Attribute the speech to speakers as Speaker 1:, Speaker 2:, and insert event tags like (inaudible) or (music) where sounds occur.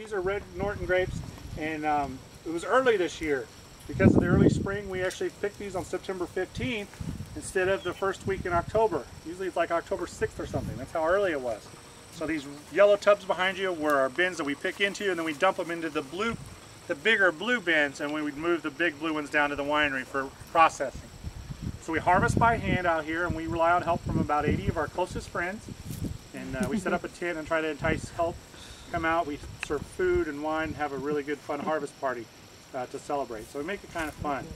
Speaker 1: These are red Norton grapes, and um, it was early this year. Because of the early spring, we actually picked these on September 15th instead of the first week in October. Usually it's like October 6th or something. That's how early it was. So these yellow tubs behind you were our bins that we pick into, and then we dump them into the blue, the bigger blue bins, and we would move the big blue ones down to the winery for processing. So we harvest by hand out here, and we rely on help from about 80 of our closest friends. And uh, we set up a (laughs) tent and try to entice help come out. We serve food and wine, have a really good fun harvest party uh, to celebrate. So we make it kind of fun.